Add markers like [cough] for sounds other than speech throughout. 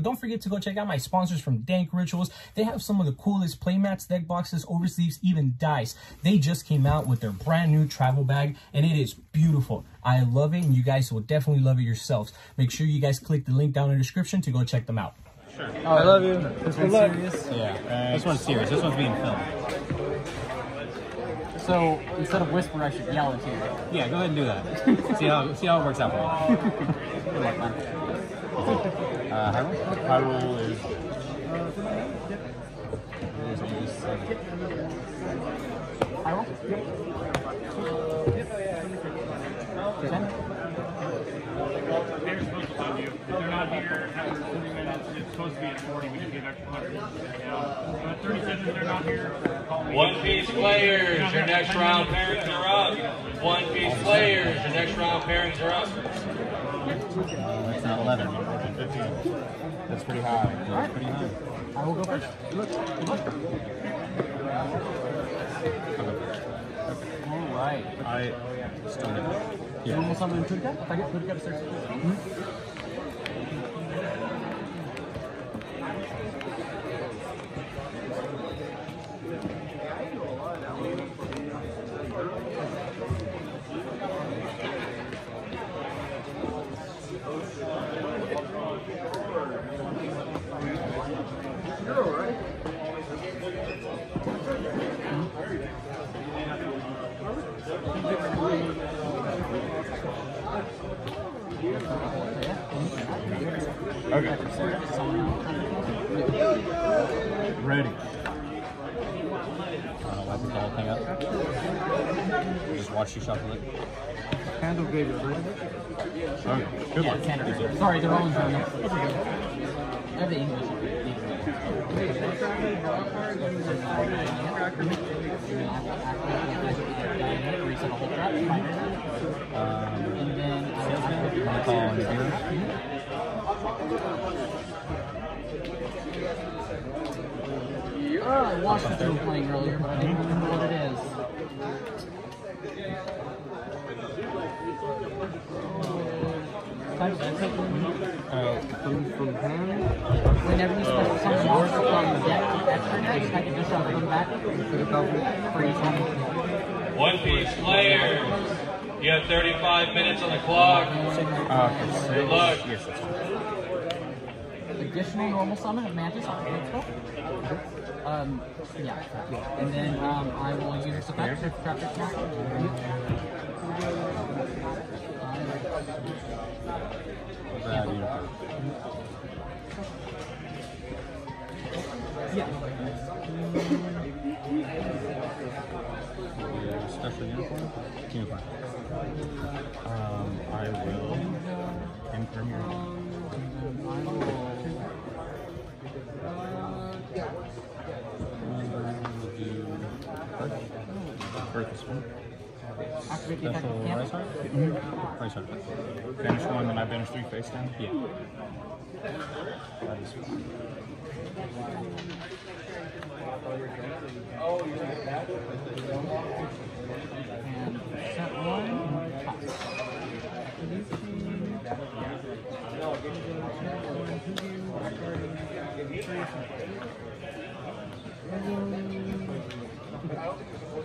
don't forget to go check out my sponsors from Dank Rituals. They have some of the coolest playmats, deck boxes, oversleeves, even dice. They just came out with their brand new travel bag and it is beautiful. I love it and you guys will definitely love it yourselves. Make sure you guys click the link down in the description to go check them out. Sure. Oh, I love you. This one's serious? Yeah. This one's serious. This one's being filmed. So instead of whisper, I should yell into it. Yeah, go ahead and do that. see how see how it works out for you. [laughs] Good luck, man. Uh, Hyrule? Hyrule is. I. They're supposed to tell you. If they're not here after 40 minutes, it's supposed to be at 40. We can give extra hundred. Yeah. But 30 they're not here. One piece players, your next round parents are up. One piece players, your next round parents are up. Uh, that's not 11. 15. That's pretty high. That's pretty high. I will go first. All right. I. Still good. Yeah. Normal summon Turka. If I get to search it. Hmm? Okay. Ready. Uh, wipe the whole thing up. Just watch you shuffle it. Handle graveyard. Ready? Okay. Good Yeah, luck. Canada. Sorry, the Rolling Stone. I have the English. Reset a whole trap. Fine. Um, And then I will I'm gonna call on zero. Oh, I watched the film playing earlier, but I didn't remember what it is. Uh, from, from hand. Whenever you special summon monster from deck to extra deck, I can just them back for each one. One piece players, you have 35 minutes on the clock. Uh. Good luck. Yes, Additional normal summon of Mantis on the. Um, yeah. And then um, I will use this effect to trap this monster. Yeah. Special uniform? Uniform. Um, I will. Impermeable. One. The effect Special of camp. Mm-hmm. Riseheart. Banish one, then I banish three face down. Yeah. That is fine. And set one.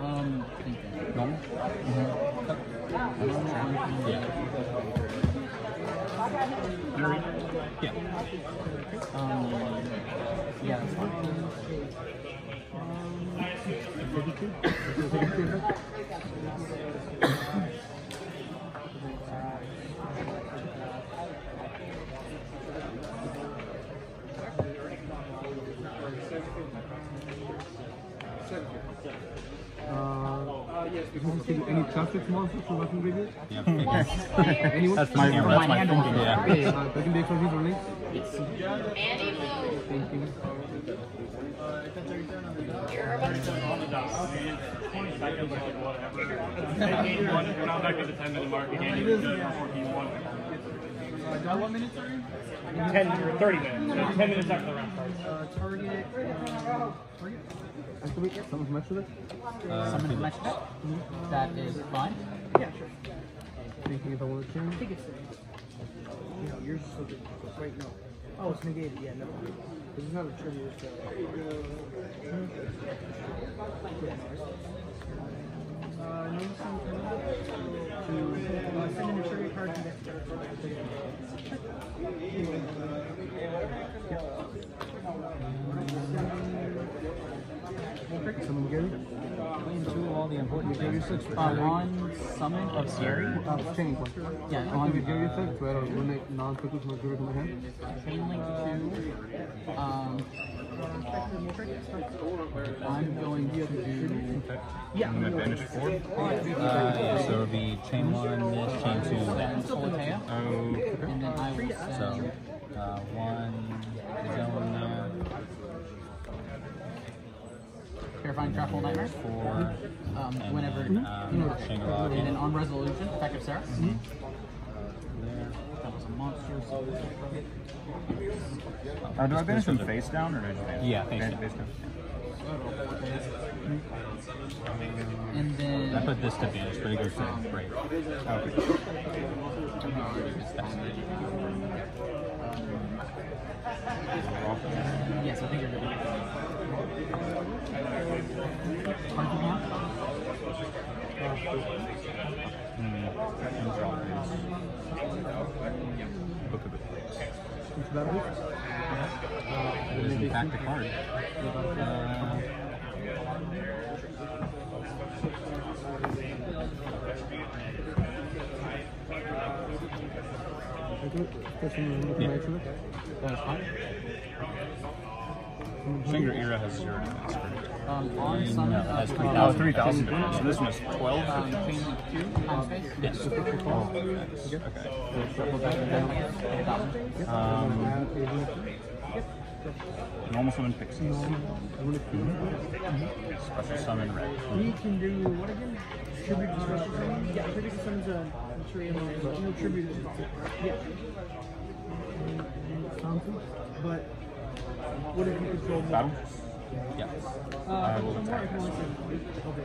anything. Normal? Yeah. Yeah. Um, yeah, that's see any traffic monsters from Weapon Graveyard? Yeah. Anyone? That's my, From that's my my hand thinking. on. Yeah. Okay, uh, they can be from these only. Yes. Thank you. On the dot. I mean, 20 seconds, like whatever. They gain one. You're not back at the 10 minute mark. You gain even good before you one. What minutes are you? 10 or 30 minutes. 10 minutes after the round starts. Uh, target. And can we get someone's match with it? Summon a match deck. That is fine. Yeah. Thinking if I want to change. No, yours is so good. Wait, no. Oh, it's negated. Yeah, no. This is not a trivia. It's uh, uh, to uh, send in a trivia card to that. Someone Gary? Into all the important Gary six. Uh, on summon of Siri. Uh, chain one. Yeah, I on give Gary effect where I eliminate non-critical from Gary from my hand. chain link two. Um, I'm going to do. Yeah. I'm gonna banish four. Uh, so it'll be chain one, this, chain two, Send that. Solitaire, Oh, and then I will so send. uh, one Terrifying Travel Nightmare. four, Um, and whenever. then, um, Shangri-La And then on resolution, effective Sarah. There. That was a monster. So Uh, do I banish them face down or do I just banish Yeah, face down. Face down. and I put this to banish, but it goes to break. Okay. Which battle? It is in fact a card. Uh. Yeah. match with it. That is fine. Finger Era has zero defense. Correct? Um, on summon No, of that's three Oh, thousand. 3,000. So this one is 12. Um, chain link two times space. Yes. Okay. Shuffle back and down. Eight thousand. Um, normal summon pixies. Special summon red. We can do what again? Tribute to special summon? Yeah, tribute to summons a material. No tribute. Yeah. Something. But what if you control more? Battle? Yeah. Uh, I will attack. if you want to say- Okay.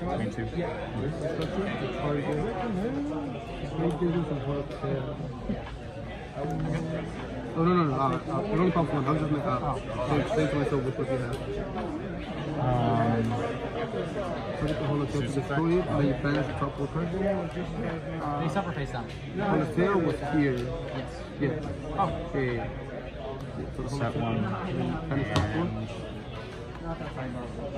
Between two. Yeah. Structure. The target. May give you some help there. Oh no no no! Uh, uh, it only costs one. I'm just like uh, saying, saying to myself which what you have. Um, Target the whole attempt to destroy it, and then you banish the top. Face up or face down? On the tail was here. Yes. Yeah. Oh. Yeah. So the whole set one. banish the top.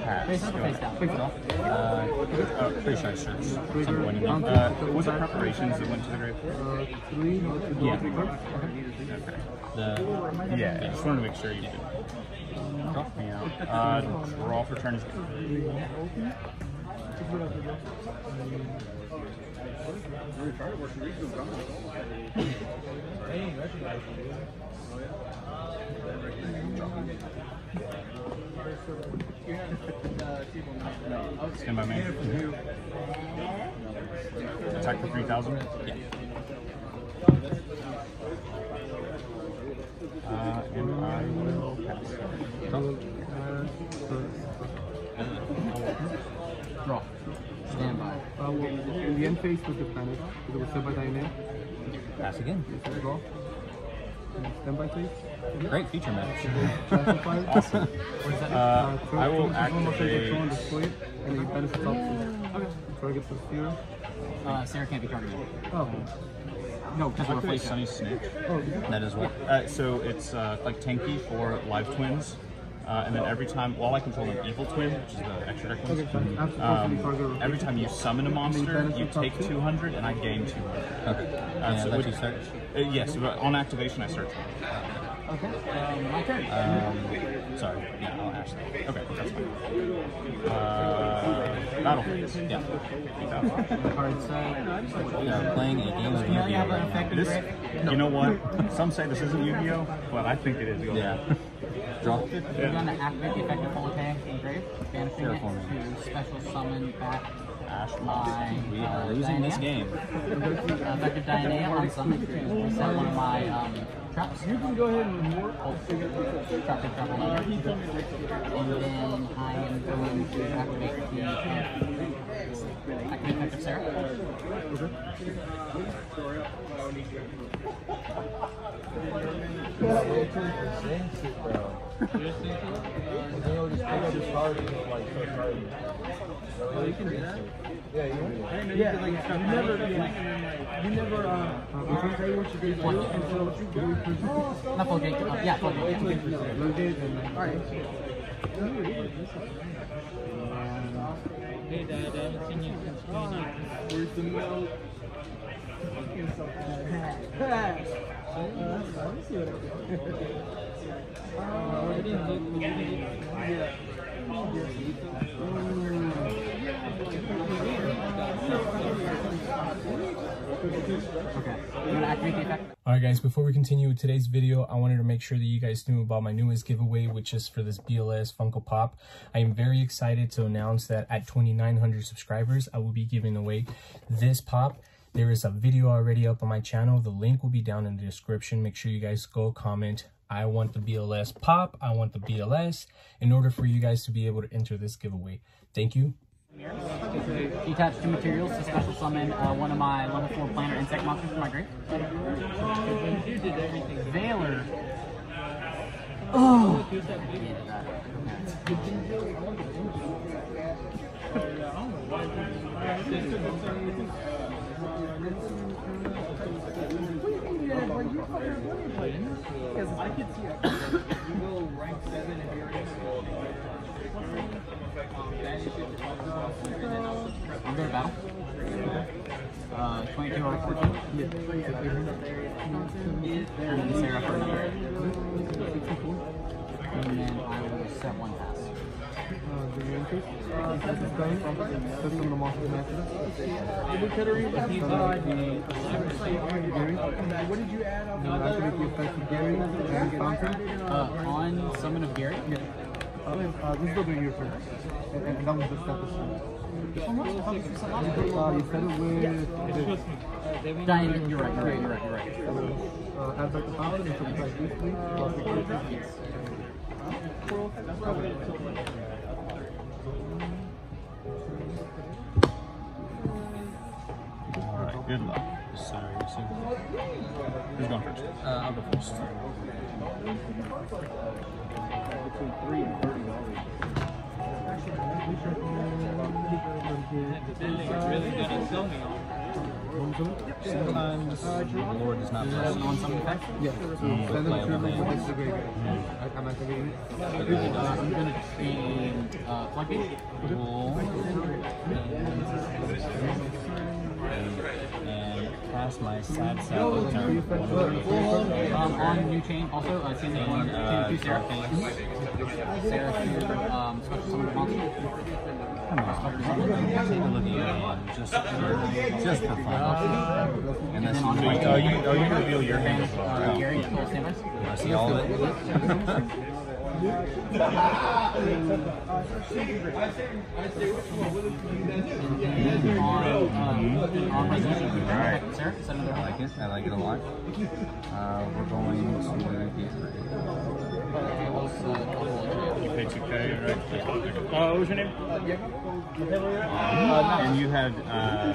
Pass. Face up or face down? Face off. Uh, oh, pretty sure it's shirts. Trigger, Some point in counter, Uh, was it preparations that went to the grave? Uh, three. Yeah. Three cards. Okay. The Yeah, I just wanted to make sure you did. Drop me out. Uh, draw for turn Stand by me. Attack for 3,000? yeah. Uh, and I will pass. Draw. Stand by. Uh, well, in the end phase was the because it was by Diane. Pass again. So draw. And Stand by phase. Great feature match. Classified. Awesome. Uh, I will throw this one activate. throw and destroy it, and then the top. Okay. Target the sphere. Uh, Sarah can't be targeted. Oh. No, because we're Activate face Sunny Snitch. Oh, did you? That is what. Uh, so it's uh, like tanky for live twins. Uh, and then every time, while I control an evil twin, which is the extra deck Okay, ones, fine. After um, every time you summon a monster, you take 200 and I gain 200. Okay. Uh, And so would- you search. Uh, yes, on activation I search. Okay. Um, my turn. Um, Sorry. Yeah, I'll ash that. Okay, that's fine. Uh, battle phase. Yeah. Card set. We are playing a game of You know Yu-Gi-Oh! right now. This, grade. you know what? Some say this isn't Yu-Gi-Oh, but I think it is. Go Yeah. ahead. [laughs] Draw. You're going to activate the effective full attack engrave, banishing it to special summon back Ash my We uh, are losing this Dianea. game. Uh, effective Dianea on summon to reset one of my um, traps. You can go ahead and work. Oh, trap it, trap. And then I am going to activate the uh, activate effective Sarah. Yeah, like, you never, yeah, you never, uh, say what you did until you do. Not full gate. Uh, yeah, full gate. Hey, Dad, I haven't seen you since 2019. Where's the milk? I didn't look. We didn't Okay. I'm going to activate the effect. All right, guys, before we continue with today's video, I wanted to make sure that you guys knew about my newest giveaway, which is for this BLS Funko Pop. I am very excited to announce that at 2,900 subscribers, I will be giving away this pop. There is a video already up on my channel. The link will be down in the description. Make sure you guys go comment. I want the BLS pop. I want the BLS in order for you guys to be able to enter this giveaway. Thank you. Detach two materials to special summon uh, one of my level 4 planar insect monsters from my grave. Veiler. Oh! Yeah, that. Okay. I could see it. You [coughs] go rank 7 if you're in school. I'm going to battle. Uh, 22 over 14. And then Sarah for another. And then I will set one pass. What did you add up? Uh, on Summon of Gary. this is what you're first. And, that was the step Uh, you said it with you're right, you're right, you're right, you're right. uh, add back the thousand and subtract these three plus the so Who's going first? uh, I'll go first. really good at filming. Sometimes the Lord does not bless you. On Summon Effect. Yes. Mm, Send play them to on the land. next to Greg. I- I'm it. Uh, I'm going to chain uh. And cast my sad salad turn. Um, on New Chain, also, uh, And one, uh, two Sarah. Sarah um, special summon monster. Come on. Take a look at just for, just for fun. Unless you on Oh, you, oh, you reveal your hand. Uh, Gary, full standby. want to see all of it. [laughs] Alright. Sarah, set another I like it. I like it a lot. Uh, we're going to uh, double Pay 2K, right? Uh, what was your name? and you had uh,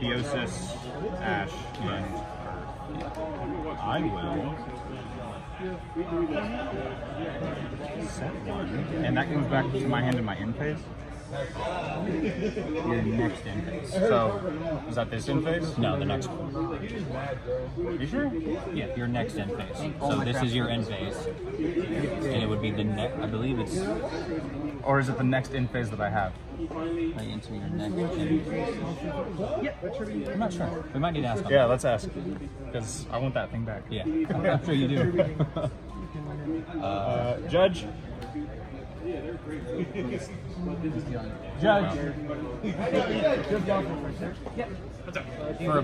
Theosis, Ash, and I will one, and that comes back to my hand in my end phase. Your next end phase. So, is that this end phase? No, the next one. You sure? Yeah, your next end phase. So this is your end phase, and it would be the next. I believe it's Or is it the next end phase that I have? into your next end phase. I'm not sure. We might need to ask. Yeah, let's ask. Because I want that thing back. Yeah, I'm sure you do. [laughs] Uh, Judge, [laughs] Judge. For a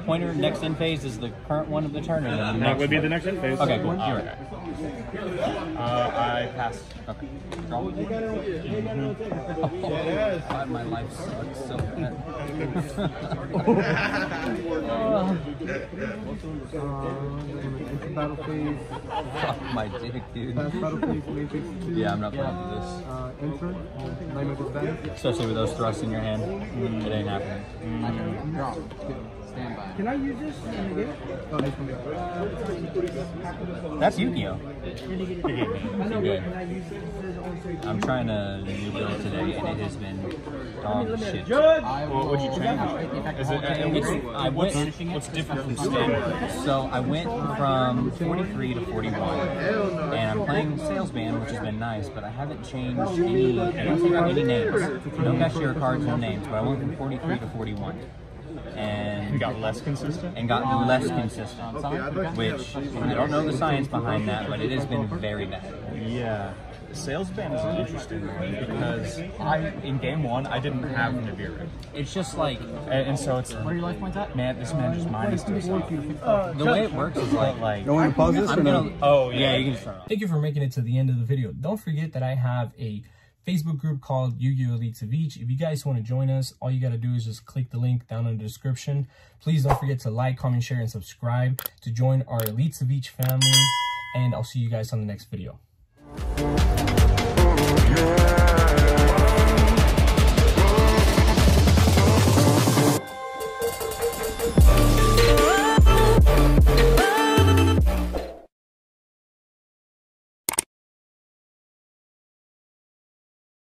pointer, next in phase is the current one of the turn, or the next That would be one? the next in phase. Okay, cool. Oh, You're okay. Uh, I pass. Okay. Draw. God, my life sucks so bad. Enter battle phase. Fuck my dick, dude. Pass battle phase. Matrix 2. Yeah, I'm not playing with this. Uh, enter. Nightmare Dispatch. Especially with those thrusts in your hand. Mm, it ain't happening. My turn. Draw. Stand by. Can I use this in the game? Oh. That's Yu-Gi-Oh! I know, but can I use it? It says on stage. I'm trying to new build today, and it has been dog shit. Judge! I Well, will. what'd you change? Is it, uh, It's, what's, I went, what's different from standard? so I went from 43 to 41, and I'm playing Sales Band, which has been nice, but I haven't changed any, I don't take out any names. No cashier cards, no names, but I went from 43 to 41. And You got less consistent? and got less consistent, which I don't know the science behind that, but it has been very bad. Yeah. Sales band is an interesting one because I, in game one, I didn't have Nibiru. It's just like And, and so it's, What are your life points at? man, this man just minus two stuff. the way it works is like, Like, You want to pause this or I'm no? oh, yeah, yeah. you can just turn it off. Thank you for making it to the end of the video. Don't forget that I have a Facebook group called Yu-Gi-Oh! Elite Savij. If you guys want to join us, all you got to do is just click the link down in the description. Please don't forget to like, comment, share, and subscribe to join our Elite Savij family. And I'll see you guys on the next video.